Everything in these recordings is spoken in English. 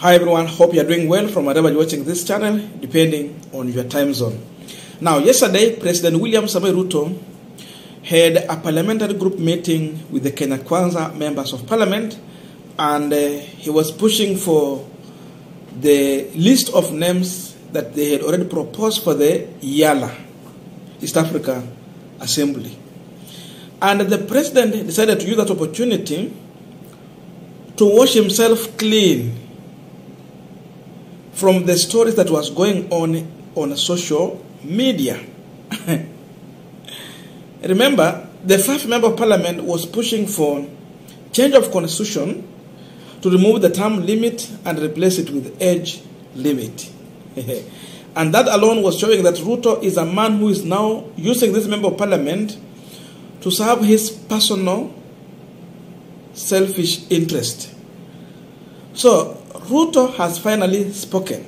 Hi everyone, hope you are doing well from wherever you're watching this channel, depending on your time zone. Now, yesterday, President William Samoei Ruto had a parliamentary group meeting with the Kenya Kwanza members of parliament, and uh, he was pushing for the list of names that they had already proposed for the EALA, East Africa Assembly. And the president decided to use that opportunity to wash himself clean from the stories that was going on on social media. Remember, the first member of parliament was pushing for change of constitution to remove the term limit and replace it with age limit. and that alone was showing that Ruto is a man who is now using this member of parliament to serve his personal selfish interest. So Ruto has finally spoken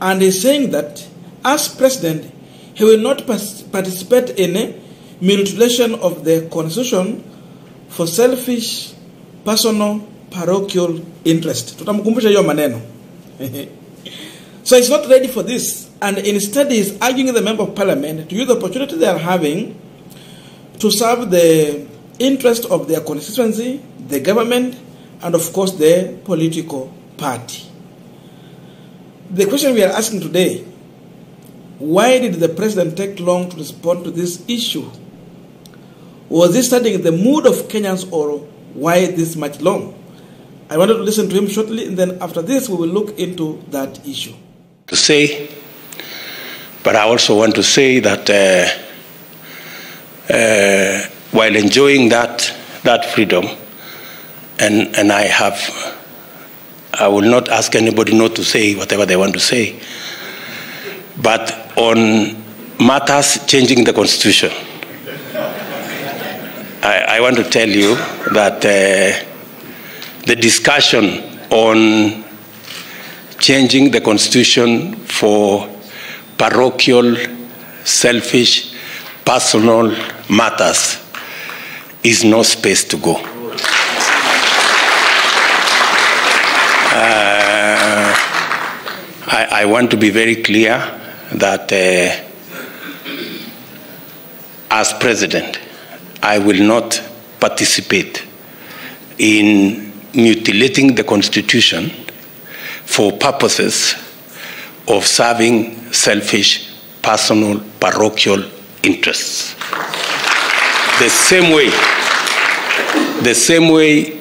and is saying that as president, he will not participate in a mutilation of the constitution for selfish personal parochial interest. Maneno. so he's not ready for this and instead he's urging the member of parliament to use the opportunity they are having to serve the interest of their constituency, the government, and of course the political party. The question we are asking today why did the president take long to respond to this issue? Was he studying the mood of Kenyans or why this much long? I wanted to listen to him shortly, and then after this, we will look into that issue. To say, but I also want to say that uh, uh, while enjoying that that freedom, and and I have, I will not ask anybody not to say whatever they want to say, but on matters changing the constitution, I, I want to tell you that. Uh, the discussion on changing the constitution for parochial, selfish, personal matters is no space to go. I, I, want to be very clear that uh, as president, I will not participate in mutilating the Constitution for purposes of serving selfish, personal, parochial interests. The same way, the same way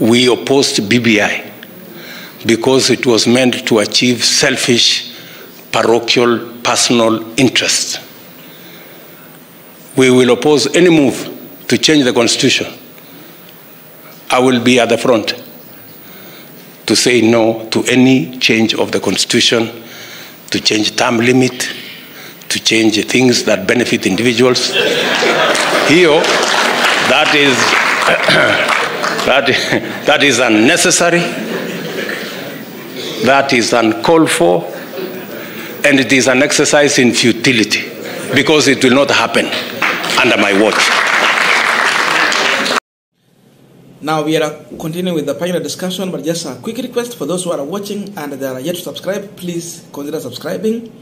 we opposed BBI because it was meant to achieve selfish, parochial, personal interests. We will oppose any move to change the Constitution I will be at the front to say no to any change of the constitution, to change term limit, to change things that benefit individuals. Here, that is that, that is unnecessary, that is uncalled for, and it is an exercise in futility because it will not happen under my watch. Now we are continuing with the panel discussion, but just a quick request for those who are watching and they are yet to subscribe, please consider subscribing.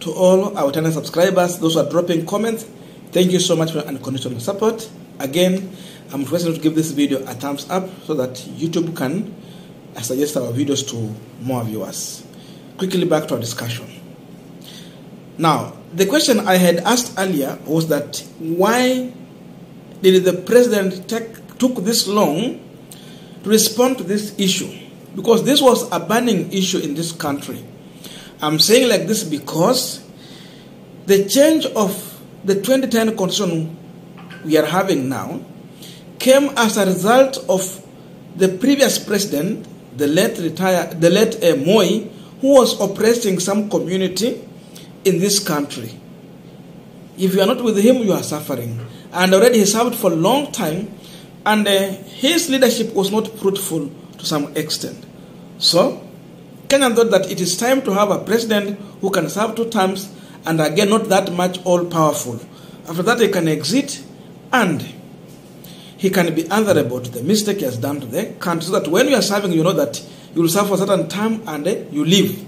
To all our channel subscribers, those who are dropping comments, thank you so much for unconditional support. Again, I'm requesting to give this video a thumbs up so that YouTube can suggest our videos to more viewers. Quickly back to our discussion. Now, the question I had asked earlier was that why did the president take took this long to respond to this issue because this was a burning issue in this country. I'm saying like this because the change of the 2010 constitution we are having now came as a result of the previous president, the late retired, the late uh, Moi, who was oppressing some community in this country. If you are not with him, you are suffering. And already he served for a long time and uh, his leadership was not fruitful to some extent. So, Kenya thought that it is time to have a president who can serve two terms and again not that much all powerful. After that, he can exit and he can be answerable to the mistake he has done to the country so that when you are serving, you know that you will serve for a certain time and uh, you leave.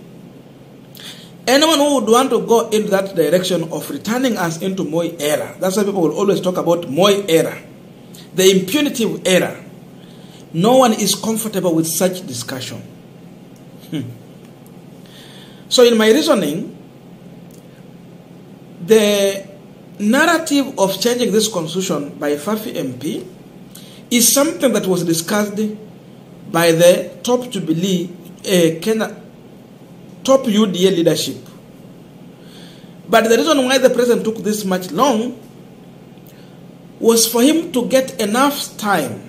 Anyone who would want to go in that direction of returning us into Moi era, that's why people will always talk about Moi era, the impunity era. No one is comfortable with such discussion. Hmm. So, in my reasoning, the narrative of changing this constitution by Fafi MP is something that was discussed by the top Jubilee, uh, Kenya, top UDA leadership. But the reason why the president took this much long was for him to get enough time,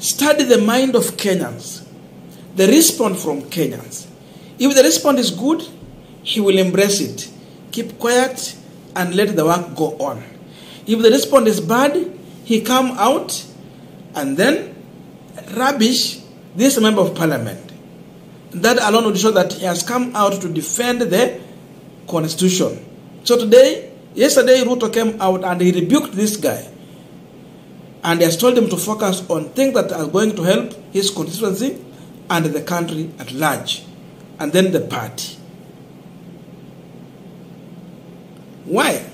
study the mind of Kenyans, the response from Kenyans. If the response is good, he will embrace it, keep quiet, and let the work go on. If the response is bad, he come out and then rubbish this member of parliament. That alone would show that he has come out to defend the constitution. So today, yesterday, Ruto came out and he rebuked this guy. And he has told him to focus on things that are going to help his constituency and the country at large. And then the party. Why?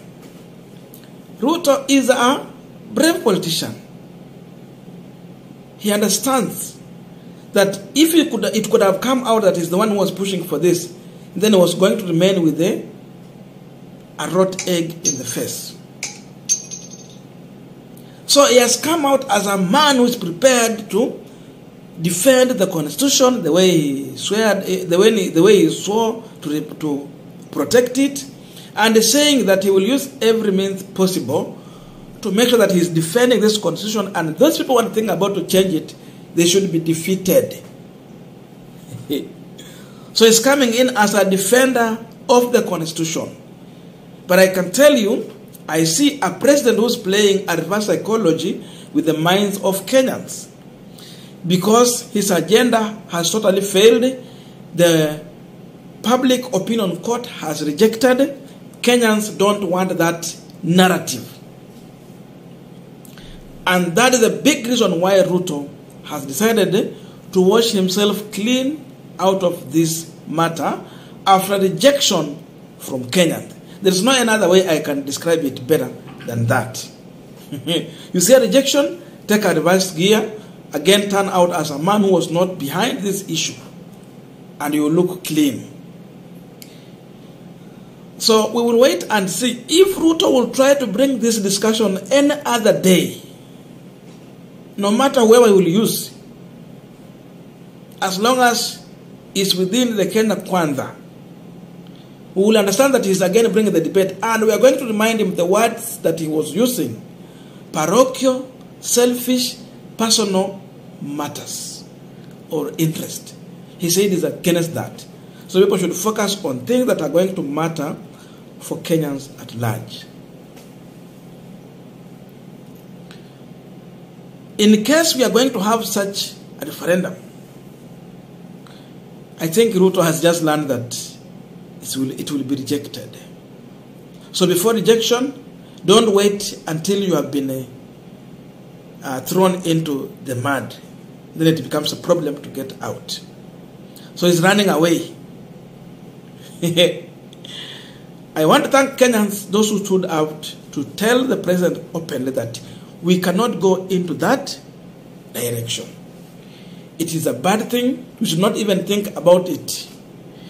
Ruto is a brave politician. He understands that if it could, it could have come out that he's the one who was pushing for this, then he was going to remain with a, a rot egg in the face. So he has come out as a man who is prepared to defend the constitution the way he swear, eh, the way he, the way he swore to, to protect it, and saying that he will use every means possible to make sure that he's defending this constitution. And those people want to think about to change it, they should be defeated. so he's coming in as a defender of the constitution. But I can tell you, I see a president who's playing a reverse psychology with the minds of Kenyans. Because his agenda has totally failed, the public opinion court has rejected. Kenyans don't want that narrative. And that is a big reason why Ruto has decided to wash himself clean out of this matter after rejection from Kenyans. There is no another way I can describe it better than that. you see a rejection, take a reverse gear, again turn out as a man who was not behind this issue, and you look clean. So we will wait and see if Ruto will try to bring this discussion any other day, no matter where we will use, as long as it's within the Kenya Kwanza, we will understand that he's again bringing the debate, and we are going to remind him the words that he was using parochial, selfish, personal matters or interest. He said he's against that. So people should focus on things that are going to matter for Kenyans at large. In case we are going to have such a referendum, I think Ruto has just learned that it will, it will be rejected. So before rejection, don't wait until you have been uh, thrown into the mud. Then it becomes a problem to get out. So he's running away. I want to thank Kenyans, those who stood out to tell the president openly that we cannot go into that direction. It is a bad thing. We should not even think about it.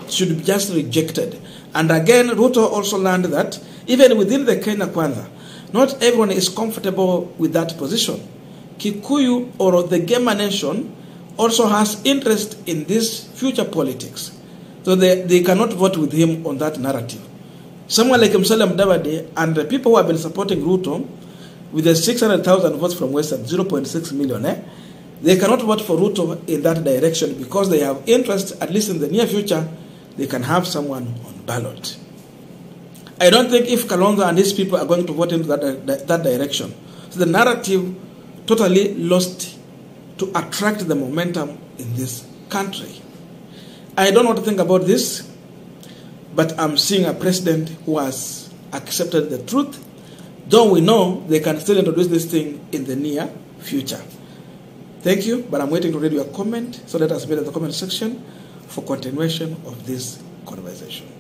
It should be just rejected. And again, Ruto also learned that even within the Kenya Kwanza, not everyone is comfortable with that position. Kikuyu or the Gema nation also has interest in this future politics. So they, they cannot vote with him on that narrative. Someone like Musalia Mudavadi and the people who have been supporting Ruto with the 600,000 votes from Western, 0.6 million, eh, they cannot vote for Ruto in that direction because they have interest, at least in the near future, they can have someone on ballot. I don't think if Kalonzo and his people are going to vote into that, that direction. So the narrative totally lost to attract the momentum in this country. I don't want to think about this, but I'm seeing a president who has accepted the truth, though we know they can still introduce this thing in the near future. Thank you, but I'm waiting to read your comment, so let us meet in the comment section for continuation of this conversation.